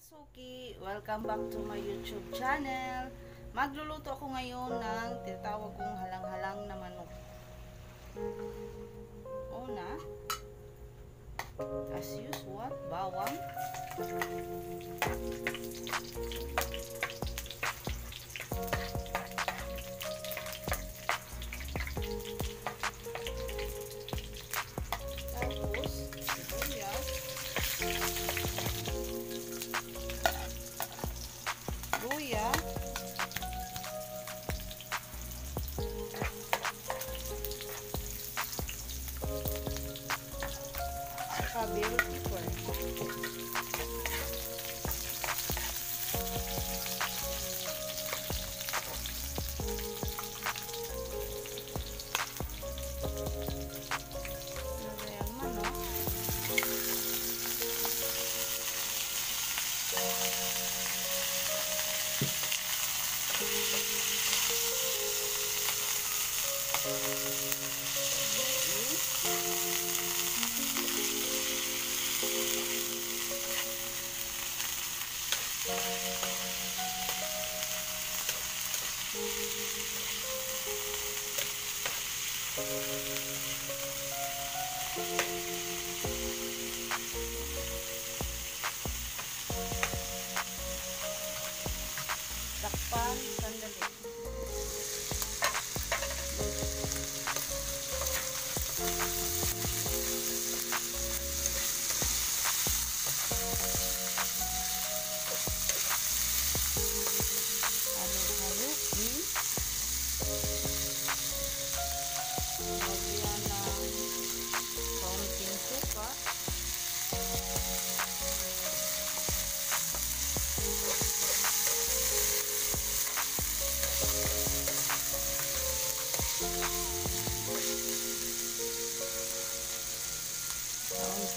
Suki! Welcome back to my YouTube channel. Magluluto ako ngayon ng tinatawag kong halang-halang na manok. Una, as usual, bawang.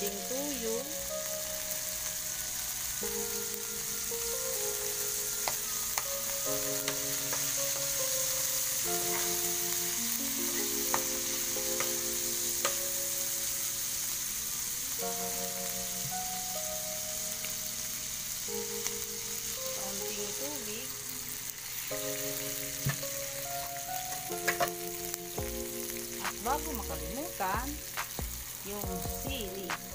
Kaunting tuyo kaunting tubig at bago makalimutan yung sili.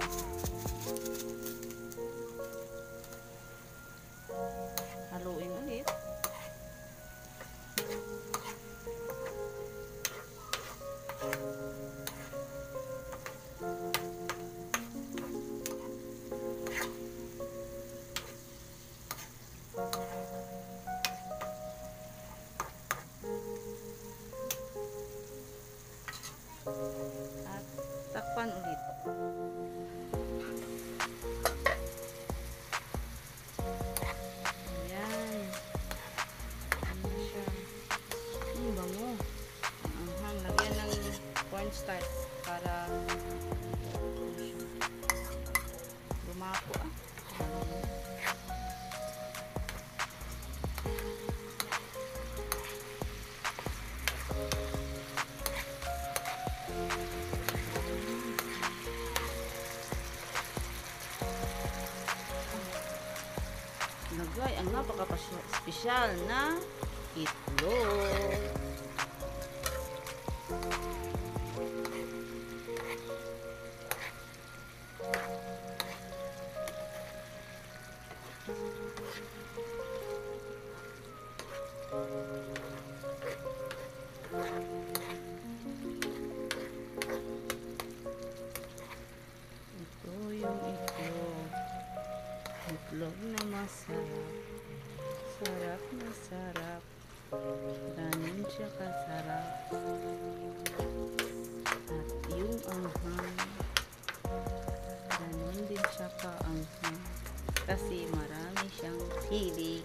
Thank you. Ayan. Ano siya? Ang bango. Ang lagyan ng cornstarch para Nagay ang napaka-special na itlog. Itlog na masarap. Sarap na sarap. Ganun siya kasarap. At yung anghang, ganun din siya kaanghang. Kasi marami siyang sili.